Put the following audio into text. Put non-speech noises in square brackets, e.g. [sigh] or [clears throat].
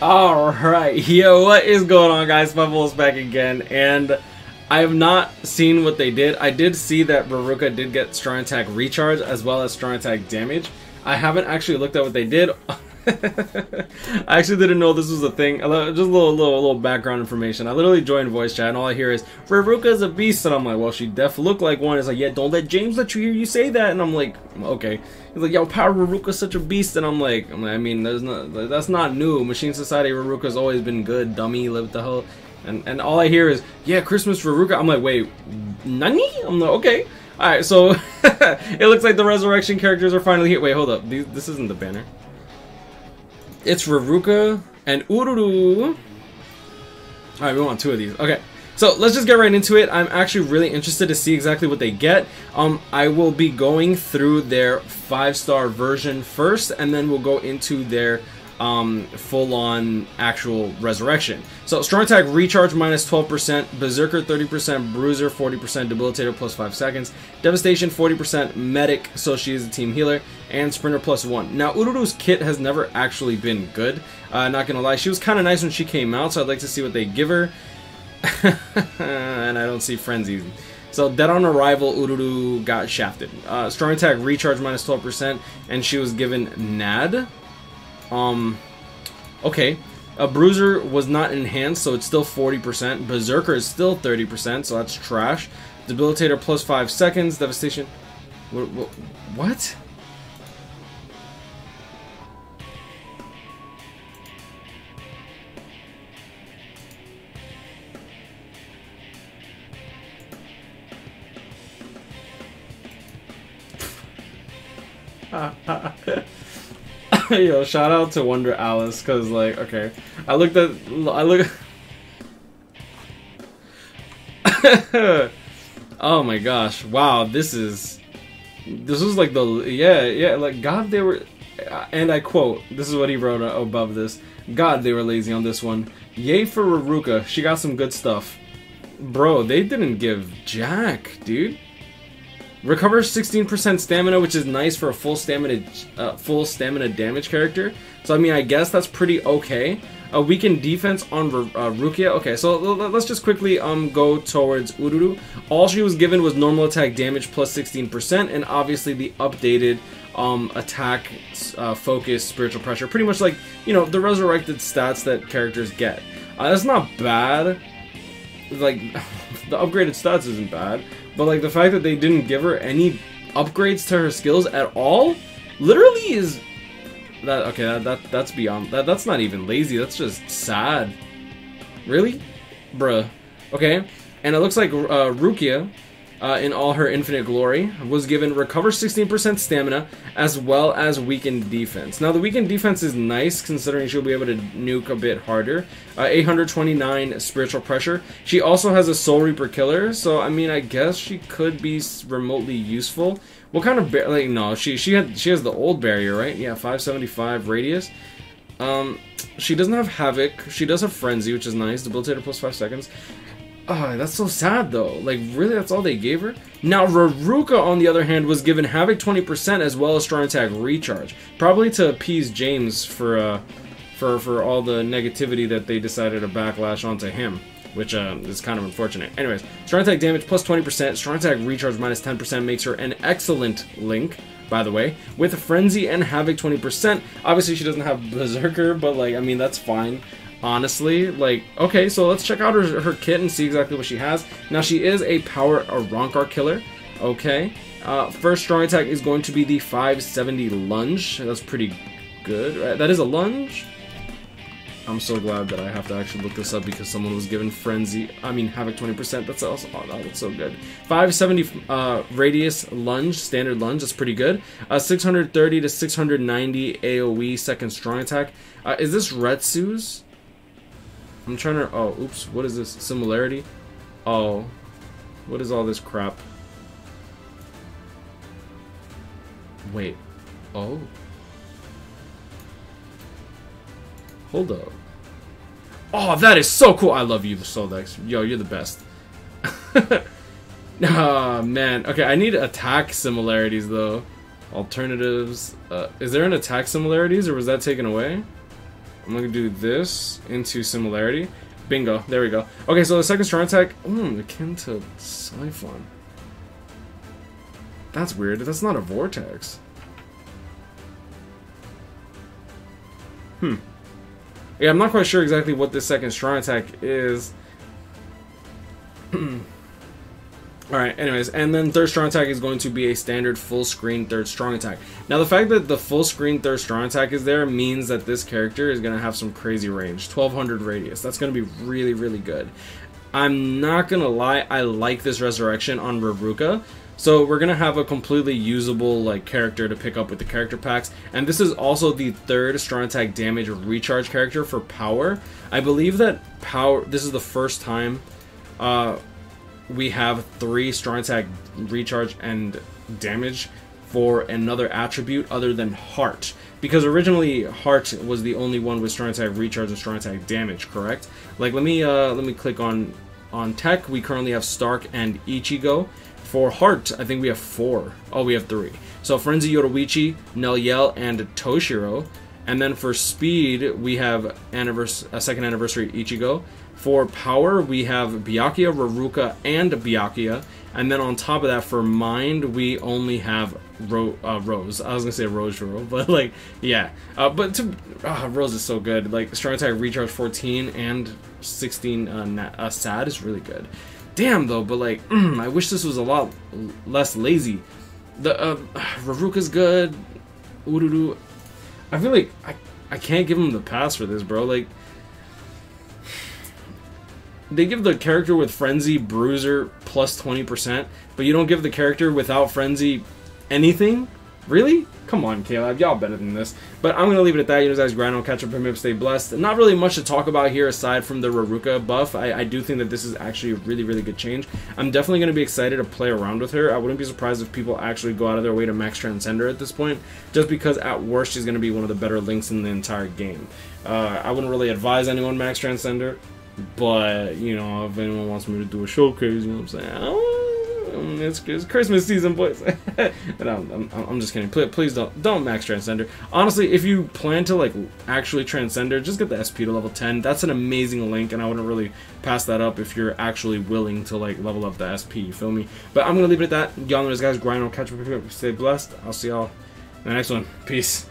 Alright, yo, what is going on guys? Buffalo is back again, and I have not seen what they did. I did see that Riruka did get Strong Attack Recharge as well as Strong Attack Damage. I haven't actually looked at what they did. [laughs] [laughs] I actually didn't know this was a thing. Just a little, little, little background information. I literally joined voice chat, and all I hear is is a beast, and I'm like, well, she def looked like one. It's like, yeah, don't let James let you hear you say that, and I'm like, okay. He's like, yo, Power Riruka's such a beast, and I'm like, I'm like, I mean, there's not, that's not new. Machine Society Riruka's always been good, dummy. Live the hell. And and all I hear is, yeah, Christmas Riruka. I'm like, wait, nani? I'm like, okay. Alright, so [laughs] it looks like the resurrection characters are finally here. Wait, hold up. This isn't the banner. It's Riruka and Ururu. Alright, we want two of these. Okay. So let's just get right into it. I'm actually really interested to see exactly what they get. Um, I will be going through their five-star version first, and then we'll go into their um, full-on actual resurrection. So strong attack recharge minus 12%, berserker 30%, bruiser 40%, debilitator plus 5 seconds, devastation 40%, medic so she is a team healer, and sprinter plus 1. Now Ururu's kit has never actually been good, uh, not gonna lie. She was kind of nice when she came out, so I'd like to see what they give her. [laughs] and I don't see frenzy. So dead on arrival, Ururu got shafted. Uh, strong attack recharge minus 12%, and she was given NAD. Um, okay. A Bruiser was not enhanced, so it's still 40%. Berserker is still 30%, so that's trash. Debilitator plus 5 seconds. Devastation. What? what? [laughs] [laughs] Yo, shout out to Wonder Alice, cause like, okay, I looked at, I look. [laughs] oh my gosh! Wow, this is, this was like the yeah yeah like God they were, and I quote this is what he wrote above this. God they were lazy on this one. Yay for Riruka, she got some good stuff. Bro, they didn't give Jack, dude. Recovers 16% stamina, which is nice for a full stamina uh, full stamina damage character. So I mean, I guess that's pretty okay. A weakened defense on uh, Rukia. Okay, so let's just quickly um go towards Ururu. All she was given was normal attack damage plus 16%, and obviously the updated um attack uh, focus spiritual pressure. Pretty much like you know the resurrected stats that characters get. Uh, that's not bad. Like [laughs] the upgraded stats isn't bad. But like the fact that they didn't give her any upgrades to her skills at all, literally is that okay? That, that that's beyond that. That's not even lazy. That's just sad. Really, bruh. Okay, and it looks like uh, Rukia uh, in all her infinite glory, was given recover 16% stamina as well as weakened defense. Now, the weakened defense is nice considering she'll be able to nuke a bit harder. Uh, 829 spiritual pressure. She also has a Soul Reaper killer, so I mean, I guess she could be remotely useful. What kind of like no? She she had she has the old barrier, right? Yeah, 575 radius. Um, she doesn't have Havoc. She does have Frenzy, which is nice. Debilitator plus 5 seconds. Oh, that's so sad though. Like, really, that's all they gave her? Now, Riruka, on the other hand, was given Havoc 20% as well as Strong Attack Recharge. Probably to appease James for, uh, for, for all the negativity that they decided to backlash onto him. Which uh, is kind of unfortunate. Anyways, Strong Attack damage plus 20%, Strong Attack Recharge minus 10% makes her an excellent Link by the way, with Frenzy and Havoc 20%. Obviously, she doesn't have Berserker, but, like, I mean, that's fine honestly. Like, okay, so let's check out her, her kit and see exactly what she has. Now, she is a power Arrancar killer, okay. Uh, first strong attack is going to be the 570 lunge. That's pretty good. Right? That is a lunge. I'm so glad that I have to actually look this up because someone was given frenzy. I mean, havoc 20%. That's also oh, that's so good. 570 uh, radius lunge, standard lunge. That's pretty good. Uh, 630 to 690 AOE second strong attack. Uh, is this Retsu's? I'm trying to... Oh, oops. What is this? Similarity? Oh. What is all this crap? Wait. Oh. Hold up. Oh, that is so cool. I love you, the Soldex. Yo, you're the best. [laughs] Ah, man. Okay, I need attack similarities, though. Alternatives. Uh, is there an attack similarities, or was that taken away? I'm gonna do this into similarity. Bingo. There we go. Okay, so the second strong attack, hmm, akin to Siphon. That's weird. That's not a vortex. Hmm. Yeah, I'm not quite sure exactly what this second strong attack is. Alright, anyways, and then third strong attack is going to be a standard full screen third strong attack. Now the fact that the full screen third strong attack is there means that this character is going to have some crazy range. 1200 radius. That's going to be really, really good. I'm not going to lie, I like this resurrection on Riruka. So we're gonna have a completely usable like character to pick up with the character packs, and this is also the third strong attack damage recharge character for power. I believe that power. This is the first time uh, we have three strong attack recharge and damage for another attribute other than heart because originally heart was the only one with strong attack recharge and strong attack damage correct like let me uh let me click on on tech we currently have stark and ichigo for Heart, I think we have four. Oh, we have three. So Frenzy Yoruichi, Nelliel, and Toshiro. And then for Speed, we have annivers- a second anniversary Ichigo. For Power, we have Byakuya, Riruka, and Byakuya. And then on top of that, for Mind, we only have Ro- uh, Rose. I was gonna say Rose Rojiro, [laughs] but like, yeah. Uh, but to, uh, Rose is so good. Like, Strong Attack Recharge 14 and 16 uh, uh, Sad is really good. Damn though, but like, mm, [clears throat] I wish this was a lot less lazy. The uh, [sighs] Riruka's good. Ururu. I feel like I I can't give him the pass for this, bro. Like, they give the character with Frenzy Bruiser plus plus twenty percent, but you don't give the character without Frenzy anything. Really? Come on, KLab, y'all better than this. But I'm gonna leave it at that. You guys, grind on, catch up, and stay blessed. Not really much to talk about here aside from the Riruka buff. I, I do think that this is actually a really, really good change. I'm definitely gonna be excited to play around with her. I wouldn't be surprised if people actually go out of their way to max Transcender at this point, just because at worst she's gonna be one of the better links in the entire game. Uh, I wouldn't really advise anyone max Transcender, but you know, if anyone wants me to do a showcase, you know what I'm saying. Mm, it's, it's Christmas season, boys. [laughs] and I'm, I'm, I'm, just kidding. Please, please don't don't max transcender. Honestly, if you plan to like actually transcender, just get the SP to level 10. That's an amazing link, and I wouldn't really pass that up if you're actually willing to like level up the SP. You feel me? But I'm gonna leave it at that. Y'all know this, guys. Grind on catch up. Stay blessed. I'll see y'all in the next one. Peace.